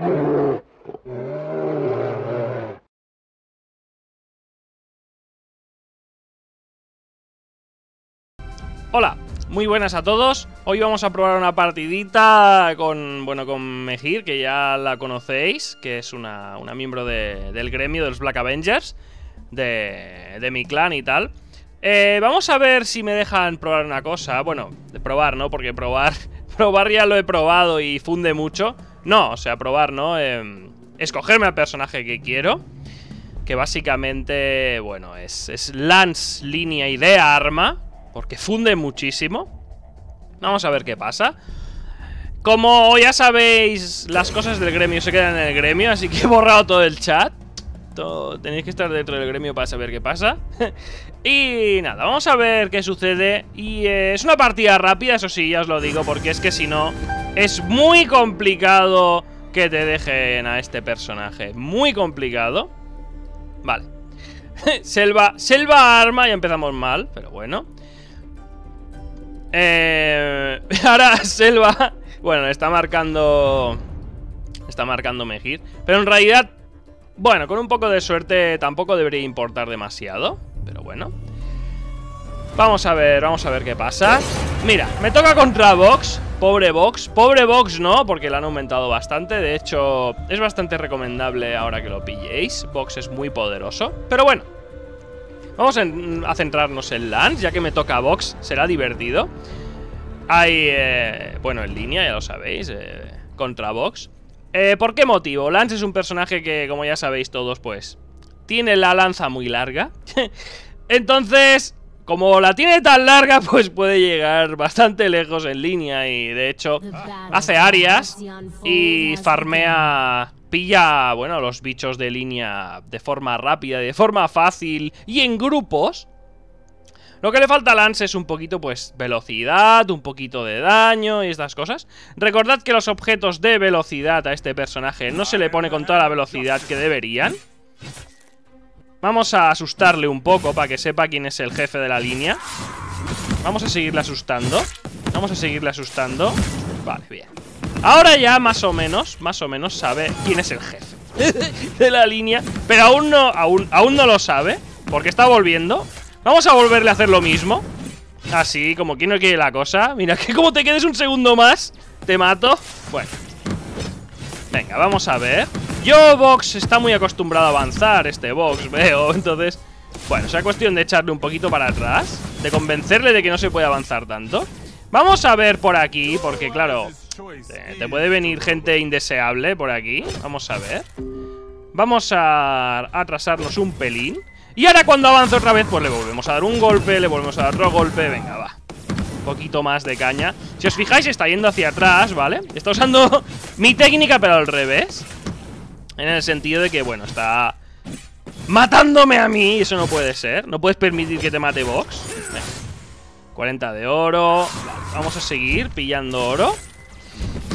Hola, muy buenas a todos. Hoy vamos a probar una partidita con, bueno, con Mejir, que ya la conocéis, que es una, una miembro de, del gremio de los Black Avengers, de, de mi clan y tal. Eh, vamos a ver si me dejan probar una cosa. Bueno, de probar, ¿no? Porque probar, probar ya lo he probado y funde mucho. No, o sea, probar, ¿no? Eh, escogerme al personaje que quiero. Que básicamente, bueno, es, es Lance, línea y de arma. Porque funde muchísimo Vamos a ver qué pasa Como ya sabéis Las cosas del gremio se quedan en el gremio Así que he borrado todo el chat Tenéis que estar dentro del gremio para saber qué pasa Y nada, vamos a ver qué sucede Y eh, es una partida rápida, eso sí, ya os lo digo Porque es que si no Es muy complicado que te dejen a este personaje. Muy complicado. Vale. Selva, selva arma, ya empezamos mal Pero bueno. Eh, ahora Selva Bueno, está marcando Está marcando Mejir Pero en realidad, bueno, con un poco de suerte Tampoco debería importar demasiado Pero bueno. Vamos a ver, vamos a ver qué pasa. Mira, me toca contra Vox Pobre Vox, pobre Vox no Porque la han aumentado bastante De hecho, es bastante recomendable ahora que lo pilléis Vox es muy poderoso Pero bueno Vamos a centrarnos en Lance, ya que me toca Vox, será divertido. Hay, eh, bueno, en línea, ya lo sabéis, eh, contra Vox. Eh, ¿Por qué motivo? Lance es un personaje que, como ya sabéis todos, pues, tiene la lanza muy larga. Entonces, como la tiene tan larga, pues puede llegar bastante lejos en línea y, de hecho, hace áreas y farmea pilla, bueno, los bichos de línea de forma rápida, de forma fácil y en grupos. Lo que le falta a Lance es un poquito, pues, velocidad, un poquito de daño y estas cosas. Recordad que los objetos de velocidad a este personaje no se le pone con toda la velocidad que deberían. Vamos a asustarle un poco para que sepa quién es el jefe de la línea. Vamos a seguirle asustando. Vamos a seguirle asustando. Vale, bien. Ahora ya más o menos, más o menos sabe quién es el jefe de la línea. Pero aún no, aún, aún no lo sabe. Porque está volviendo. Vamos a volverle a hacer lo mismo. Así, como quien no quiere la cosa. Mira, que como te quedes un segundo más, te mato. Bueno. Venga, vamos a ver. Yo, Vox, está muy acostumbrado a avanzar, este Vox, veo. Entonces, bueno, sea cuestión de echarle un poquito para atrás. De convencerle de que no se puede avanzar tanto. Vamos a ver por aquí, porque claro, te, puede venir gente indeseable por aquí. Vamos a ver. Vamos a atrasarnos un pelín. Y ahora cuando avance otra vez, pues le volvemos a dar un golpe, le volvemos a dar otro golpe. Venga, va. Un poquito más de caña. Si os fijáis, está yendo hacia atrás, ¿vale? Está usando mi técnica, pero al revés. En el sentido de que, bueno, está matándome a mí. Eso no puede ser. No puedes permitir que te mate Vox. 40 de oro. Vamos a seguir pillando oro.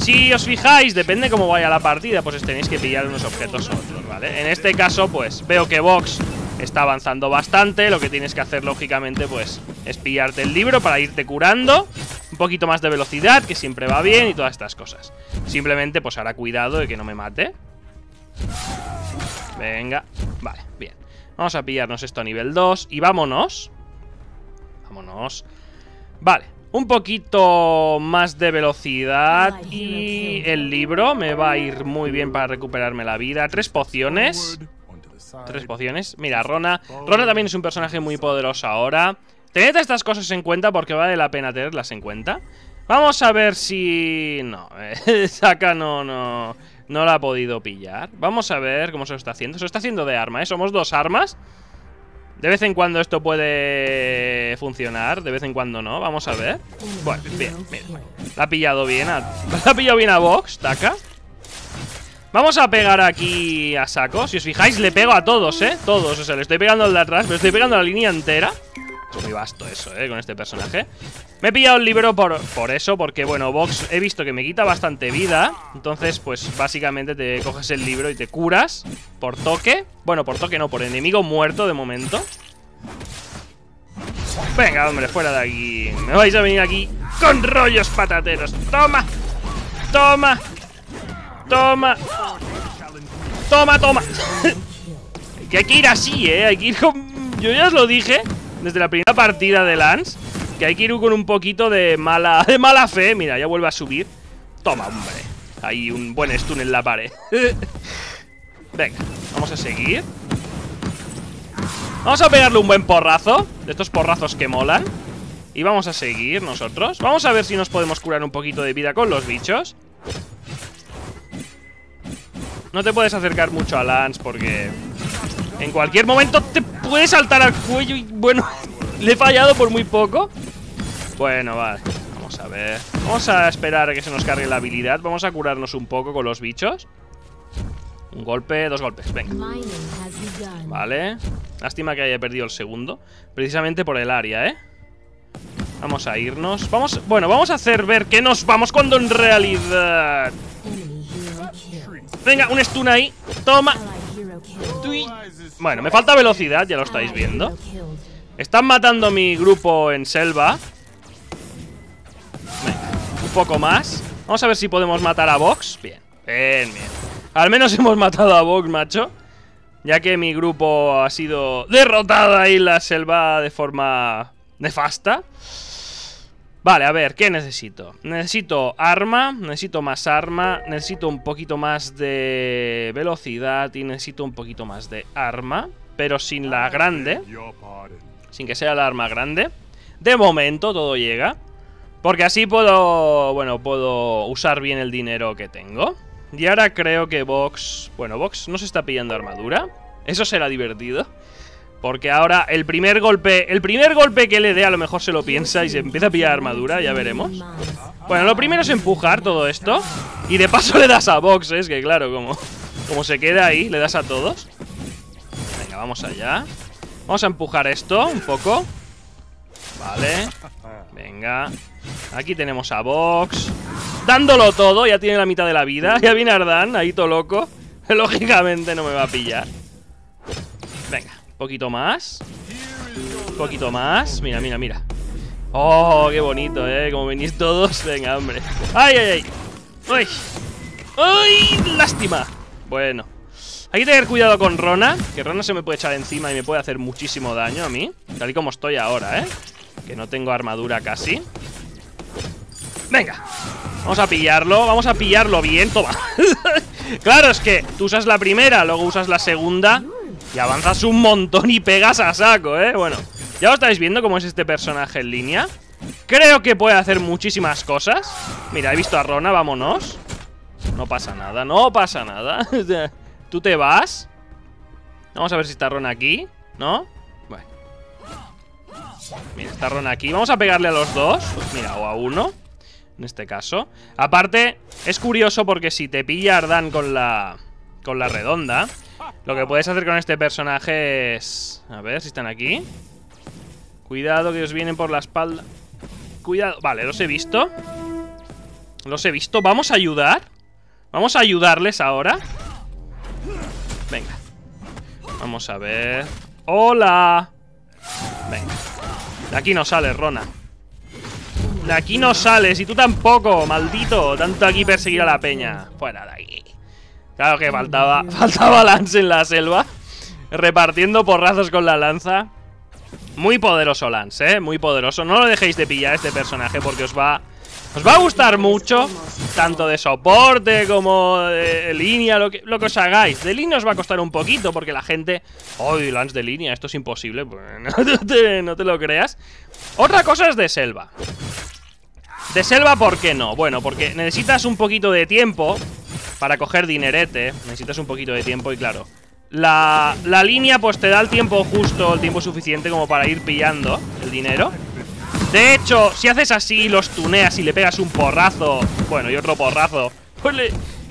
Si os fijáis, depende cómo vaya la partida, pues tenéis que pillar unos objetos otros, ¿vale? En este caso, pues, veo que Vox está avanzando bastante Lo que tienes que hacer, lógicamente, pues, es pillarte el libro para irte curando Un poquito más de velocidad, que siempre va bien y todas estas cosas Simplemente, pues, hará cuidado de que no me mate Venga, vale, bien Vamos a pillarnos esto a nivel 2 y vámonos Vámonos Vale, un poquito más de velocidad y el libro me va a ir muy bien para recuperarme la vida. Tres pociones. Tres pociones. Mira, Rona. Rona también es un personaje muy poderoso ahora. Tened estas cosas en cuenta porque vale la pena tenerlas en cuenta. Vamos a ver si... No, Saka no, no, no la ha podido pillar. Vamos a ver cómo se lo está haciendo. Se lo está haciendo de arma, ¿eh? Somos dos armas. De vez en cuando esto puede funcionar, de vez en cuando no. Vamos a ver. Bueno, bien, bien. La ha pillado bien a... Ha pillado bien a Vox, taca. Vamos a pegar aquí a saco. Si os fijáis, le pego a todos, ¿eh? Todos, o sea, le estoy pegando al de atrás, pero estoy pegando a la línea entera. Muy vasto eso, ¿eh? Con este personaje. Me he pillado el libro por, por eso, porque, bueno, Vox he visto que me quita bastante vida. Entonces, pues, básicamente te coges el libro y te curas por toque. Bueno, por toque no, por enemigo muerto de momento. Venga, hombre, fuera de aquí. Me vais a venir aquí con rollos patateros. ¡Toma! ¡Toma! ¡Toma! Toma, toma. hay que ir así, ¿eh? Hay que ir con... Yo ya os lo dije desde la primera partida de Lance. Que hay que ir con un poquito de mala, de mala fe. Mira, ya vuelve a subir. Toma, hombre. Hay un buen stun en la pared. Venga, vamos a seguir. Vamos a pegarle un buen porrazo. De estos porrazos que molan. Y vamos a seguir nosotros. Vamos a ver si nos podemos curar un poquito de vida con los bichos. No te puedes acercar mucho a Lance porque en cualquier momento te puede saltar al cuello y bueno, le he fallado por muy poco. Bueno, vale. Vamos a ver. Vamos a esperar a que se nos cargue la habilidad. Vamos a curarnos un poco con los bichos. Un golpe, dos golpes, venga Vale Lástima que haya perdido el segundo Precisamente por el área, ¿eh? Vamos a irnos Vamos, bueno, vamos a hacer ver que nos vamos cuando en realidad Venga, un stun ahí Toma Bueno, me falta velocidad, ya lo estáis viendo. Están matando mi grupo en selva. Venga, un poco más. Vamos a ver si podemos matar a Vox. Bien, bien, bien. Al menos hemos matado a Vox, macho. Ya que mi grupo ha sido derrotado ahí en la selva de forma nefasta. Vale, a ver, ¿qué necesito? Necesito arma, necesito más arma, necesito un poquito más de velocidad y necesito un poquito más de arma, pero sin la grande, sin que sea la arma grande. De momento todo llega, porque así puedo, bueno, puedo usar bien el dinero que tengo. Y ahora creo que Vox... Bueno, Vox no se está pillando armadura. Eso será divertido. Porque ahora el primer golpe... El primer golpe que le dé a lo mejor se lo piensa y se empieza a pillar armadura, ya veremos. Bueno, lo primero es empujar todo esto. Y de paso le das a Vox, ¿eh? que claro, como, como se queda ahí, le das a todos. Venga, vamos allá. Vamos a empujar esto un poco. Vale. Venga. Aquí tenemos a Vox dándolo todo, ya tiene la mitad de la vida. Ya viene Ardan, ahí todo loco. Lógicamente no me va a pillar. Venga, poquito más. Un poquito más. Mira, mira, mira. Oh, qué bonito, eh. Como venís todos. Venga, hombre. ¡Ay, ay, ay! ¡Uy! ¡Uy! ¡Lástima! Bueno. Hay que tener cuidado con Rona. Que Rona se me puede echar encima y me puede hacer muchísimo daño a mí. Tal y como estoy ahora, ¿eh? Que no tengo armadura casi. Venga. Vamos a pillarlo, vamos a pillarlo bien, toma Claro, es que tú usas la primera, luego usas la segunda Y avanzas un montón y pegas a saco, ¿eh? Bueno, ya lo estáis viendo cómo es este personaje en línea Creo que puede hacer muchísimas cosas. Mira, he visto a Rona, vámonos. No pasa nada, no pasa nada. Tú te vas. Vamos a ver si está Rona aquí ¿No? Bueno. Mira, está Rona aquí. Vamos a pegarle a los dos. Mira, o a uno en este caso. Aparte, es curioso porque si te pilla Ardan con la, con la redonda, lo que puedes hacer con este personaje es... A ver si están aquí. Cuidado que os vienen por la espalda. Cuidado. Vale, los he visto. Los he visto. Vamos a ayudar. Vamos a ayudarles ahora. Venga. Vamos a ver. ¡Hola! Venga. De aquí no sale, Rona. De aquí no sales y tú tampoco, maldito. Tanto aquí perseguir a la peña. Fuera de aquí. Claro que faltaba, faltaba Lance en la selva. Repartiendo porrazos con la lanza. Muy poderoso Lance, ¿eh? Muy poderoso. No lo dejéis de pillar este personaje porque os va... Os va a gustar mucho, tanto de soporte como de línea, lo que, lo que os hagáis. De línea os va a costar un poquito porque la gente... ¡Ay, Lance de línea! Esto es imposible. Pues, no, te, no te lo creas. Otra cosa es de selva. De selva, ¿por qué no? Bueno, porque necesitas un poquito de tiempo para coger dinerete. Necesitas un poquito de tiempo y claro, la, la, línea pues te da el tiempo justo, el tiempo suficiente como para ir pillando el dinero. De hecho, si haces así, los tuneas y le pegas un porrazo, bueno, y otro porrazo, pues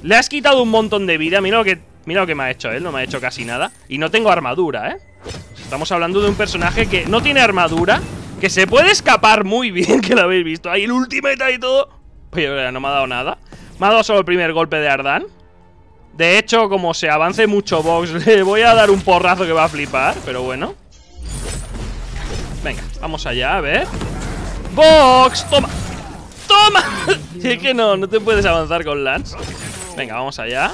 le, has quitado un montón de vida. Mira lo, que, mira lo que me ha hecho él, no me ha hecho casi nada. Y no tengo armadura, ¿eh? Estamos hablando de un personaje que no tiene armadura que se puede escapar muy bien, que lo habéis visto. Ahí el ultimate y todo. Oye, no me ha dado nada. Me solo el primer golpe de Ardan. De hecho, como se avance mucho Vox, le voy a dar un porrazo que va a flipar. Pero bueno. Venga, vamos allá, a ver. ¡Vox! ¡Toma! ¡Toma! es que no, no te puedes avanzar con Lance. Venga, vamos allá.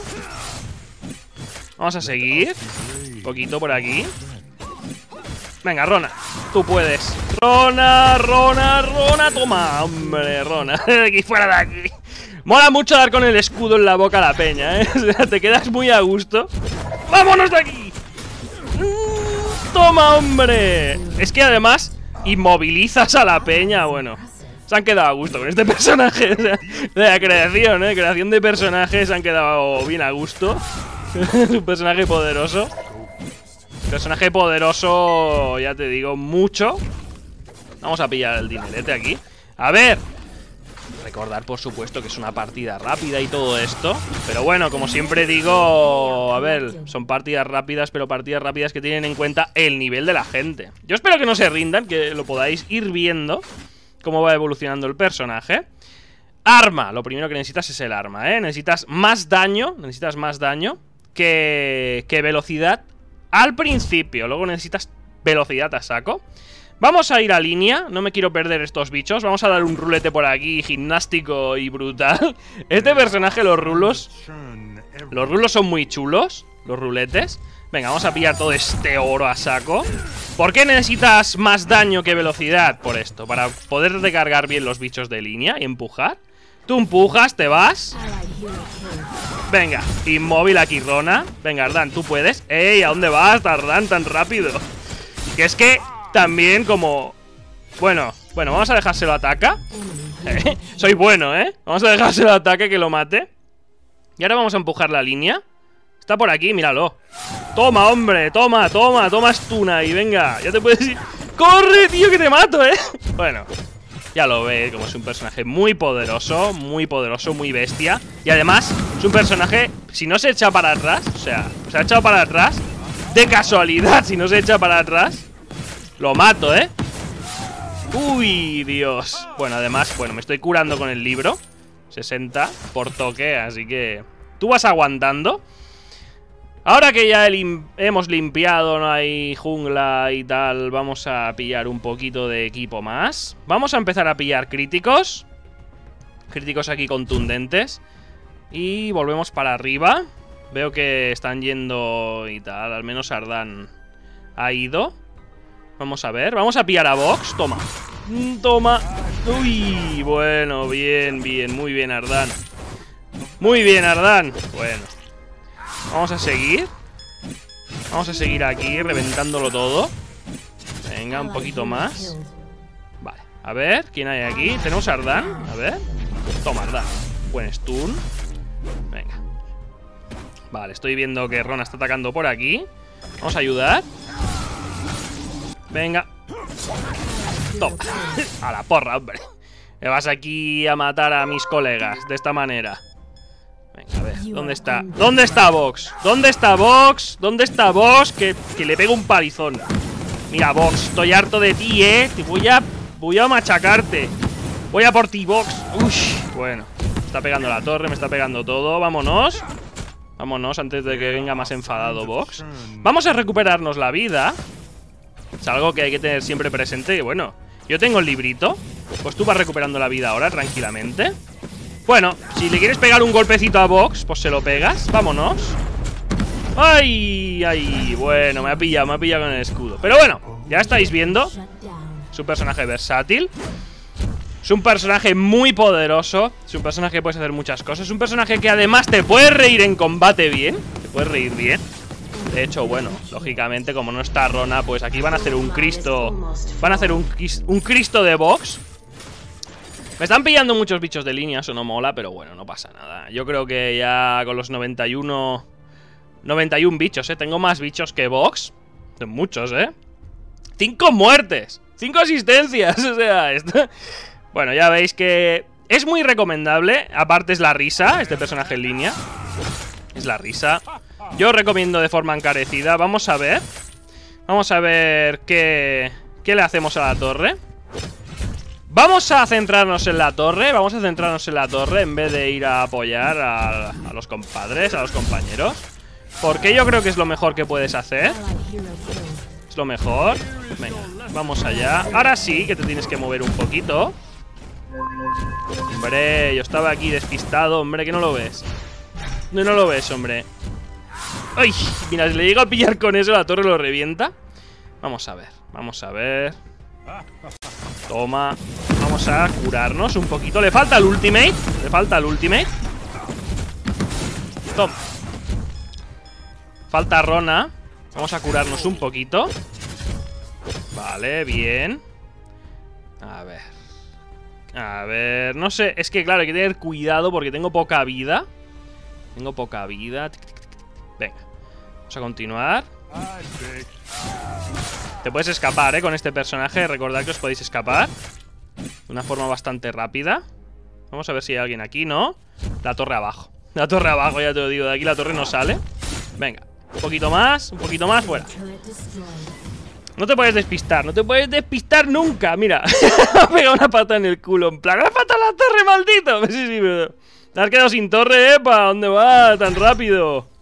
Vamos a seguir. Un poquito por aquí. Venga, Rona, tú puedes. Rona, Rona, Rona, toma, hombre, Rona. Aquí, fuera de aquí. Mola mucho dar con el escudo en la boca a la peña, ¿eh? O sea, te quedas muy a gusto. ¡Vámonos de aquí! ¡Toma, hombre! Es que además inmovilizas a la peña, bueno. Se han quedado a gusto con este personaje. O sea, de la creación, ¿eh? Creación de personajes se han quedado bien a gusto. es un personaje poderoso. Personaje poderoso, ya te digo, mucho. Vamos a pillar el dinerete aquí. A ver. Recordar, por supuesto, que es una partida rápida y todo esto. Pero bueno, como siempre digo, a ver, son partidas rápidas, pero partidas rápidas que tienen en cuenta el nivel de la gente. Yo espero que no se rindan, que lo podáis ir viendo cómo va evolucionando el personaje. Arma, lo primero que necesitas es el arma, ¿eh? Necesitas más daño, necesitas más daño que, que velocidad al principio. Luego necesitas velocidad a saco. Vamos a ir a línea, no me quiero perder estos bichos. Vamos a dar un rulete por aquí, gimnástico y brutal. Este personaje, los rulos. Los rulos son muy chulos Los ruletes. Venga, vamos a pillar todo este oro a saco. ¿Por qué necesitas más daño que velocidad? Por esto, para poder recargar bien los bichos de línea y empujar. Tú empujas, te vas. Venga, inmóvil aquí, Rona. Venga, Ardan, tú puedes. ¡Ey! ¿A dónde vas, Ardan, tan rápido? Que es que también como... Bueno, bueno, vamos a dejárselo ataca Soy bueno, ¿eh? Vamos a dejárselo ataque que lo mate. Y ahora vamos a empujar la línea. Está por aquí, míralo. Toma, hombre, toma, toma, toma Stuna Y venga, ya te puedes ir. ¡Corre, tío, que te mato, eh! Bueno, ya lo ve, como es un personaje muy poderoso Muy poderoso, muy bestia. Y además, es un personaje, si no se echa para atrás O sea, se ha echado para atrás De casualidad, si no se echa para atrás lo mato, ¿eh? Uy, Dios. Bueno, además, bueno, me estoy curando con el libro. 60 por toque, así que... Tú vas aguantando. Ahora que ya hemos limpiado, no hay jungla y tal Vamos a pillar un poquito de equipo más. Vamos a empezar a pillar críticos. Críticos aquí contundentes. Y volvemos para arriba. Veo que están yendo y tal Al menos Ardan ha ido Vamos a ver, vamos a pillar a Vox. Toma, toma. Uy, bueno, bien, bien. Muy bien, Ardan Muy bien, Ardan Bueno. Vamos a seguir. Vamos a seguir aquí, reventándolo todo. Venga, un poquito más. Vale, a ver, ¿quién hay aquí? Tenemos a Ardan, a ver. Toma, Ardan Buen stun. Venga. Vale, estoy viendo que Rona está atacando por aquí. Vamos a ayudar Venga. Toma. A la porra, hombre. Me vas aquí a matar a mis colegas de esta manera. Venga, a ver, ¿dónde está? ¿Dónde está Vox? ¿Dónde está Vox? ¿Dónde está Vox? Que, que le pego un palizón. Mira, Vox, estoy harto de ti, ¿eh? Te voy a... Voy a machacarte. Voy a por ti, Vox. Uy, bueno. Me está pegando la torre, me está pegando todo. Vámonos. Vámonos antes de que venga más enfadado Vox. Vamos a recuperarnos la vida. Es algo que hay que tener siempre presente. Y bueno, yo tengo el librito. Pues tú vas recuperando la vida ahora, tranquilamente. Bueno, si le quieres pegar un golpecito a Vox, pues se lo pegas. Vámonos. ¡Ay! ¡Ay! Bueno, me ha pillado, me ha pillado con el escudo. Pero bueno, ya estáis viendo. Es un personaje versátil. Es un personaje muy poderoso. Es un personaje que puedes hacer muchas cosas. Es un personaje que además te puede reír en combate bien. Te puedes reír bien. Hecho, bueno, lógicamente, como no está Rona, pues aquí van a hacer un Cristo. Van a hacer un, un Cristo de box. Me están pillando muchos bichos de línea, eso no mola, pero bueno, no pasa nada. Yo creo que ya con los 91... 91 bichos, ¿eh? Tengo más bichos que box. Muchos, ¿eh? ¡Cinco muertes! ¡Cinco asistencias! O sea, esto... Bueno, ya veis que... Es muy recomendable. Aparte es la risa, este personaje en línea. Es la risa. Yo recomiendo de forma encarecida. Vamos a ver. Vamos a ver qué, qué le hacemos a la torre. Vamos a centrarnos en la torre. Vamos a centrarnos en la torre en vez de ir a apoyar a, los compadres, a los compañeros. Porque yo creo que es lo mejor que puedes hacer. Es lo mejor. Venga, vamos allá. Ahora sí que te tienes que mover un poquito. Hombre, yo estaba aquí despistado. Hombre, que no lo ves. No, no lo ves, hombre. ¡Ay! Mira, si le llego a pillar con eso, la torre lo revienta. Vamos a ver, vamos a ver. Toma. Vamos a curarnos un poquito. Le falta el ultimate. Le falta el ultimate. Toma. Falta Rona. Vamos a curarnos un poquito. Vale, bien. A ver. A ver, no sé, es que claro, hay que tener cuidado porque tengo poca vida. Tengo poca vida. Venga, vamos a continuar. Te puedes escapar, ¿eh? Con este personaje. Recordad que os podéis escapar. De una forma bastante rápida. Vamos a ver si hay alguien aquí, ¿no? La torre abajo. La torre abajo, ya te lo digo. De aquí la torre no sale. Venga, un poquito más, un poquito más, fuera. No te puedes despistar, no te puedes despistar nunca. Mira, me ha pegado una pata en el culo. En plan, ¡ha faltado la torre, maldito! Sí. Te has quedado sin torre, ¿eh? dónde va tan rápido?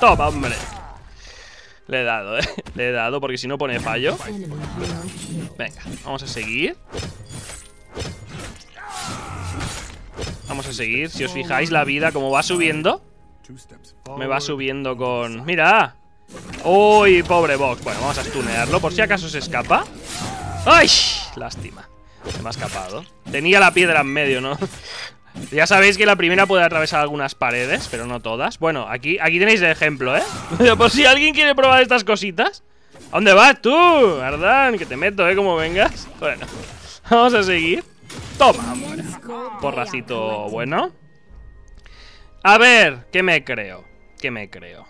Toma, hombre. Le he dado, ¿eh? Le he dado porque si no pone fallo. Venga, vamos a seguir. Vamos a seguir. Si os fijáis, la vida como va subiendo. Me va subiendo con... ¡Mira! Uy, pobre Box. Bueno, vamos a stunearlo por si acaso se escapa. ¡Ay! Lástima. Se me ha escapado. Tenía la piedra en medio, ¿no? Ya sabéis que la primera puede atravesar algunas paredes, pero no todas. Bueno, aquí, aquí tenéis el ejemplo, ¿eh? por si alguien quiere probar estas cositas. ¿A dónde vas tú, Ardan? Que te meto, ¿eh? Como vengas. Bueno, vamos a seguir. Toma. Porracito bueno. A ver, ¿qué me creo? ¿Qué me creo?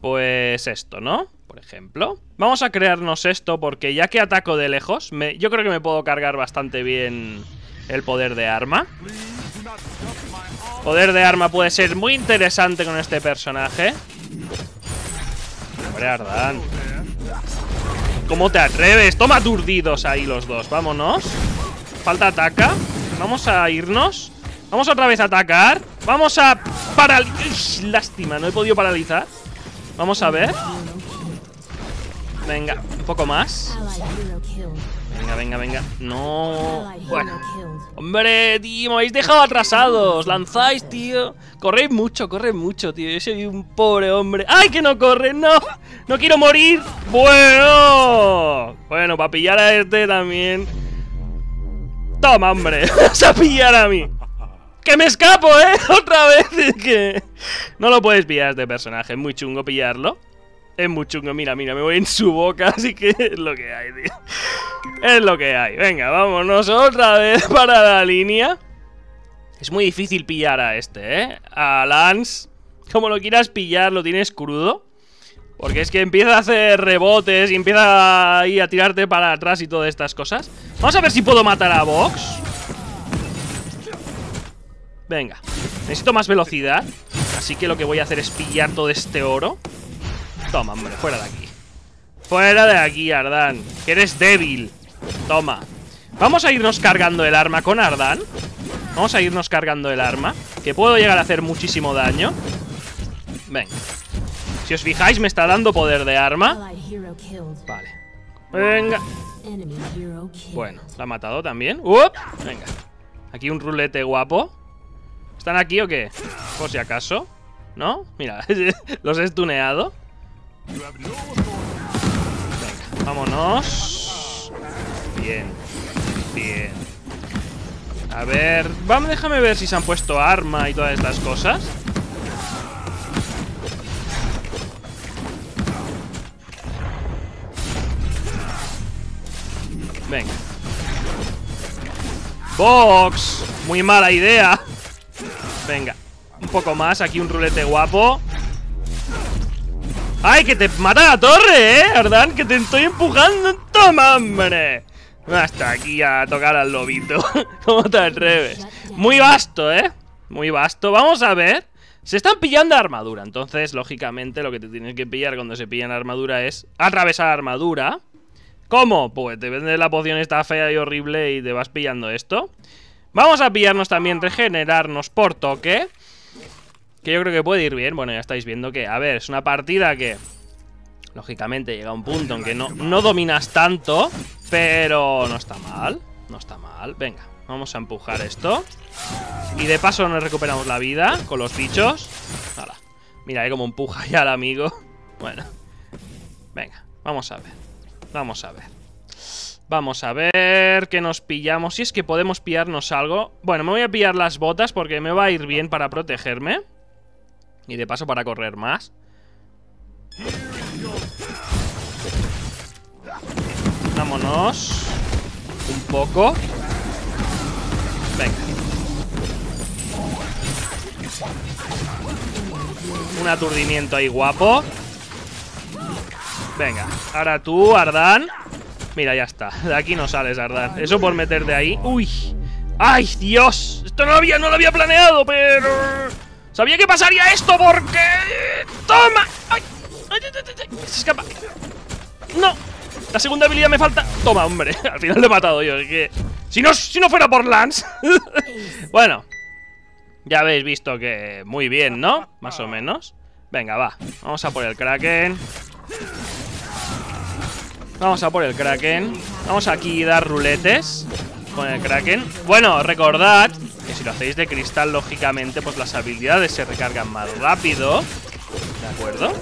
Pues esto, ¿no? Por ejemplo. Vamos a crearnos esto porque ya que ataco de lejos, me, yo creo que me puedo cargar bastante bien el poder de arma. Poder de arma puede ser muy interesante con este personaje. Hombre, Ardan. ¿Cómo te atreves? Toma aturdidos ahí los dos. Vámonos. Falta ataca. Vamos a irnos. Vamos otra vez a atacar. Vamos a paralizar. Lástima, no he podido paralizar. Vamos a ver. Venga, un poco más. Venga, venga, venga. No. Bueno. Hombre, tío, me habéis dejado atrasados. Lanzáis, tío. Corréis mucho, corre mucho, tío. Yo soy un pobre hombre. ¡Ay, que no corre! ¡No! ¡No quiero morir! ¡Bueno! Bueno, para pillar a este también. Toma, hombre. Vas a pillar a mí. ¡Que me escapo, eh! Otra vez. que no lo puedes pillar este personaje. Es muy chungo pillarlo. Es muy chungo. Mira, mira, me voy en su boca. Así que es lo que hay, tío. Es lo que hay. Venga, vámonos otra vez para la línea. Es muy difícil pillar a este, ¿eh? A Lance. Como lo quieras pillar, lo tienes crudo. Porque es que empieza a hacer rebotes y empieza ahí a tirarte para atrás y todas estas cosas. Vamos a ver si puedo matar a Vox. Venga, necesito más velocidad Así que lo que voy a hacer es pillar todo este oro Toma, hombre, fuera de aquí. Fuera de aquí, Ardan Que eres débil. Toma. Vamos a irnos cargando el arma con Ardan Vamos a irnos cargando el arma Que puedo llegar a hacer muchísimo daño. Venga. Si os fijáis me está dando poder de arma. Vale. Venga. Bueno, la ha matado también Venga. Aquí un rulete guapo. ¿Están aquí o qué? Por si acaso. ¿No? Mira, los he stuneado Vámonos. Bien Bien. A ver, vamos, déjame ver si se han puesto arma y todas estas cosas. Venga. Box. Muy mala idea. Venga, un poco más, aquí un rulete guapo ¡Ay, que te mata la torre, eh! Ardan, que te estoy empujando ¡Toma, hombre! Hasta aquí a tocar al lobito ¿Cómo te atreves? Muy vasto, ¿eh? Muy vasto Vamos a ver Se están pillando armadura Entonces, lógicamente, lo que te tienes que pillar cuando se pillan armadura es Atravesar armadura ¿Cómo? Pues te vende la poción esta fea y horrible y te vas pillando esto Vamos a pillarnos también regenerarnos por toque Que yo creo que puede ir bien Bueno, ya estáis viendo que, a ver, es una partida que Lógicamente llega un punto en que no, no dominas tanto Pero no está mal No está mal, venga Vamos a empujar esto Y de paso nos recuperamos la vida Con los bichos Mira, como empuja ya al amigo. Bueno. Venga, vamos a ver. Vamos a ver. Vamos a ver qué nos pillamos. Si es que podemos pillarnos algo. Bueno, me voy a pillar las botas porque me va a ir bien para protegerme. Y de paso para correr más. Vámonos. Un poco. Venga. Un aturdimiento ahí guapo. Venga, ahora tú, Ardan. Mira, ya está. De aquí no sales, Ardan. Eso por meterte ahí. ¡Uy! ¡Ay, Dios! Esto no lo había, no lo había planeado, pero... Sabía que pasaría esto porque... ¡Toma! ¡Ay! ¡Ay, Se escapa. ¡No! La segunda habilidad me falta. Toma, hombre. Al final lo he matado yo. Que... Si no, si no fuera por Lance. bueno. Ya habéis visto que muy bien, ¿no? Más o menos. Venga, va. Vamos a por el Kraken. Vamos a por el Kraken. Vamos aquí a dar ruletes con el Kraken. Bueno, recordad que si lo hacéis de cristal, lógicamente, pues las habilidades se recargan más rápido. ¿De acuerdo?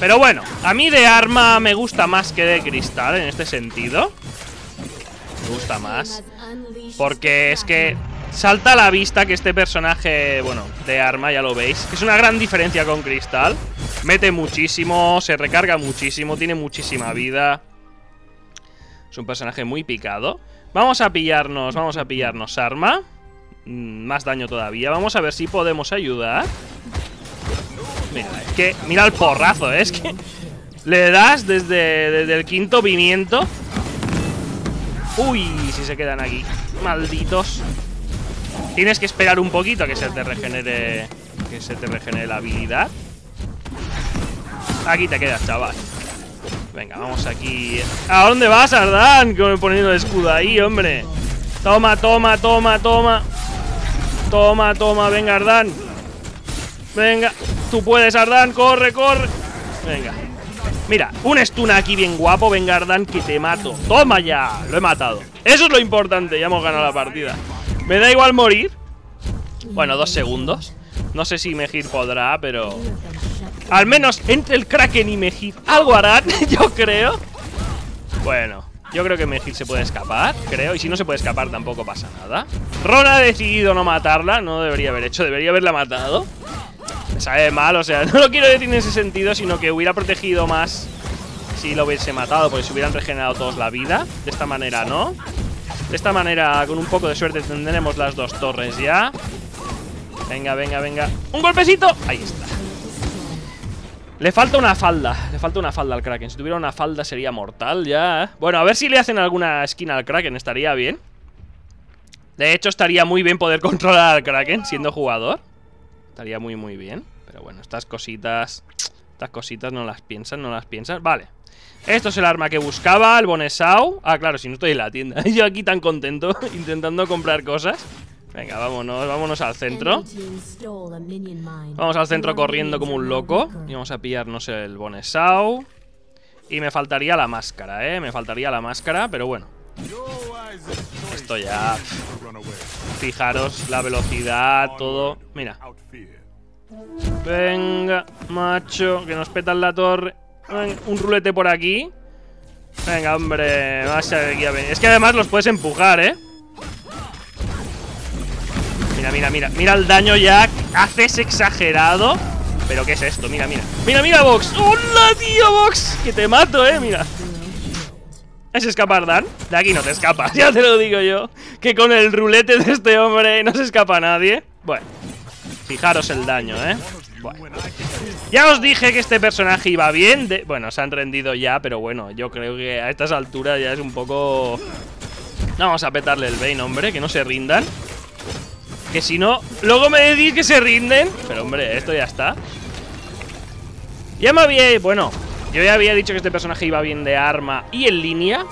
Pero bueno, a mí de arma me gusta más que de cristal en este sentido. Me gusta más. Porque es que salta a la vista que este personaje, bueno, de arma, ya lo veis, es una gran diferencia con cristal. Mete muchísimo, se recarga muchísimo, tiene muchísima vida. Es un personaje muy picado. Vamos a pillarnos, vamos a pillarnos arma. Mm, más daño todavía. Vamos a ver si podemos ayudar. Mira, es que... Mira el porrazo, ¿eh? es que... Le das desde, desde el quinto pimiento. Uy, si se quedan aquí. Malditos. Tienes que esperar un poquito a que se te regenere... Que se te regenere la habilidad. Aquí te quedas, chaval. Venga, vamos aquí. ¿A dónde vas, Ardan? Que me poniendo el escudo ahí, hombre. Toma, toma, toma, toma. Toma, toma, venga, Ardan Venga, tú puedes, Ardan, corre, corre. Venga. Mira, un stun aquí bien guapo, venga, Ardan, que te mato. Toma ya, lo he matado. Eso es lo importante, ya hemos ganado la partida. Me da igual morir Bueno, dos segundos. No sé si Mejir podrá, pero al menos entre el Kraken y Mejid algo harán, yo creo. Bueno, yo creo que Mejid se puede escapar, creo. Y si no se puede escapar tampoco pasa nada. Ron ha decidido no matarla, no debería haber hecho, debería haberla matado. Me sabe mal, o sea, no lo quiero decir en ese sentido, sino que hubiera protegido más si lo hubiese matado, porque se hubieran regenerado todos la vida. De esta manera, ¿no? De esta manera, con un poco de suerte, tendremos las dos torres ya. Venga, venga, venga. ¡Un golpecito! Ahí está. Le falta una falda, le falta una falda al Kraken. Si tuviera una falda sería mortal ya ¿eh? Bueno, a ver si le hacen alguna esquina al Kraken Estaría bien. De hecho, estaría muy bien poder controlar al Kraken Siendo jugador. Estaría muy, muy bien. Pero bueno, estas cositas Estas cositas no las piensan, no las piensan. Vale. Esto es el arma que buscaba, el Bonesau. Ah, claro, si no estoy en la tienda. Yo aquí tan contento, intentando comprar cosas Venga, vámonos, vámonos al centro. Vamos al centro corriendo como un loco Y vamos a pillarnos el Bonesau. Y me faltaría la máscara, eh Me faltaría la máscara, pero bueno. Esto ya Fijaros la velocidad, todo. Mira. Venga, macho Que nos petan la torre. Un rulete por aquí. Venga, hombre Es que además los puedes empujar, eh Mira, mira, mira. Mira el daño ya. Haces exagerado. Pero ¿qué es esto? Mira, mira. Mira, mira, Vox. ¡Hola, tío, Vox! Que te mato, eh. Mira. ¿Es escapar, Dan? De aquí no te escapas, ya te lo digo yo. Que con el rulete de este hombre no se escapa nadie. Bueno. Fijaros el daño, ¿eh? Ya os dije que este personaje iba bien. Bueno, se han rendido ya, pero bueno, yo creo que a estas alturas ya es un poco... Vamos a petarle el Bane, hombre, que no se rindan. Que si no, luego me decís que se rinden. Pero hombre, esto ya está. Ya me había... Bueno, yo ya había dicho que este personaje iba bien de arma y en línea.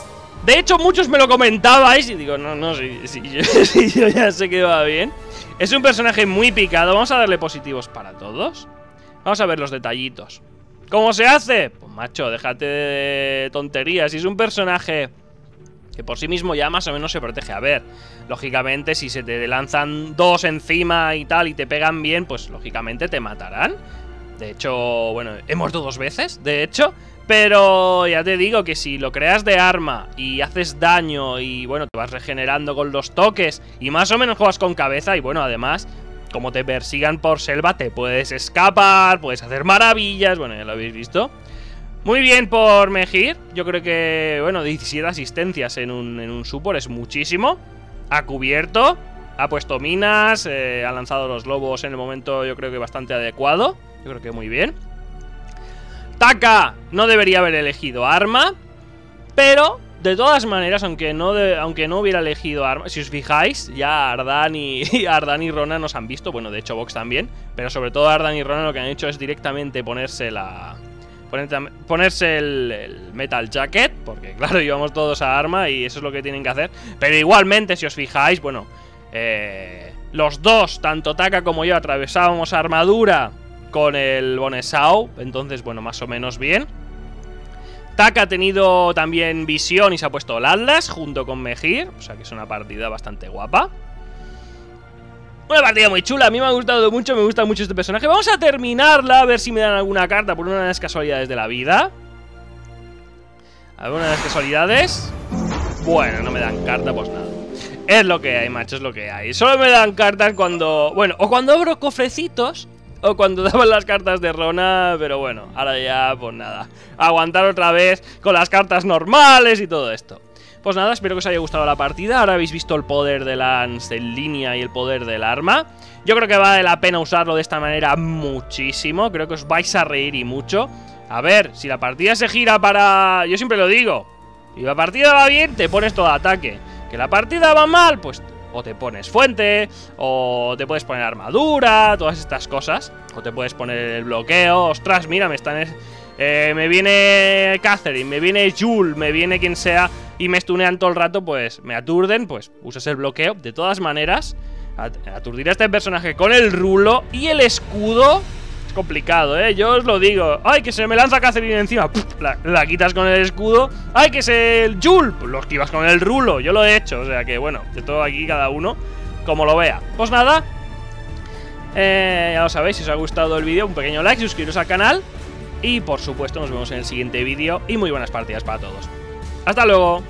De hecho, muchos me lo comentabais Y digo, no, no, sí, sí, yo, ya sé que va bien. Es un personaje muy picado. Vamos a darle positivos para todos. Vamos a ver los detallitos. ¿Cómo se hace? Pues macho, déjate de tonterías. Si es un personaje que por sí mismo ya más o menos se protege. A ver, lógicamente si se te lanzan dos encima y tal y te pegan bien, pues lógicamente te matarán. De hecho, bueno, he muerto dos veces, de hecho. Pero ya te digo que si lo creas de arma y haces daño y bueno, te vas regenerando con los toques y más o menos juegas con cabeza y bueno, además, como te persigan por selva, te puedes escapar, puedes hacer maravillas, bueno, ya lo habéis visto. Muy bien por Mejir, yo creo que, bueno, 17 asistencias en un, en un support es muchísimo. Ha cubierto, ha puesto minas, eh, ha lanzado los lobos en el momento yo creo que bastante adecuado. Yo creo que muy bien. Taka no debería haber elegido arma, pero de todas maneras, aunque no, aunque no hubiera elegido arma, si os fijáis, ya Ardan y, Ardan y Rona nos han visto, bueno, de hecho Vox también, pero sobre todo Ardan y Rona lo que han hecho es directamente ponerse la... Ponerse el, Metal Jacket, porque claro, llevamos todos a arma y eso es lo que tienen que hacer. Pero igualmente, si os fijáis, bueno, eh, los dos, tanto Taka como yo, atravesábamos armadura con el Bonesao. Entonces, bueno, más o menos bien. Taka ha tenido también visión y se ha puesto el Atlas junto con Mejir. O sea que es una partida bastante guapa. Una partida muy chula, a mí me ha gustado mucho, me gusta mucho este personaje. Vamos a terminarla, a ver si me dan alguna carta por una de las casualidades de la vida. ¿Alguna de las casualidades? Bueno, no me dan carta, pues nada. Es lo que hay, macho, es lo que hay. Solo me dan cartas cuando... Bueno, o cuando abro cofrecitos o cuando daban las cartas de Rona, pero bueno, ahora ya, pues nada. Aguantar otra vez con las cartas normales y todo esto. Pues nada, espero que os haya gustado la partida. Ahora habéis visto el poder de Lance en línea y el poder del arma. Yo creo que vale la pena usarlo de esta manera muchísimo. Creo que os vais a reír y mucho. A ver, si la partida se gira para... Yo siempre lo digo. Si la partida va bien, te pones todo ataque. Que la partida va mal, pues o te pones fuente, o te puedes poner armadura, todas estas cosas. O te puedes poner el bloqueo. Ostras, mira, me están... Eh, me viene Catherine, me viene Jul, me viene quien sea y me stunean todo el rato, pues me aturden, pues usas el bloqueo. De todas maneras, aturdir a este personaje con el rulo y el escudo complicado, ¿eh? Yo os lo digo. ¡Ay, que se me lanza Catherine encima! La, quitas con el escudo. ¡Ay, que es el Jul! Pues lo activas con el rulo. Yo lo he hecho. O sea que, bueno, de todo aquí cada uno como lo vea. Pues nada. Eh, ya lo sabéis, si os ha gustado el vídeo, un pequeño like, suscribiros al canal. Y por supuesto, nos vemos en el siguiente vídeo. Y muy buenas partidas para todos. ¡Hasta luego!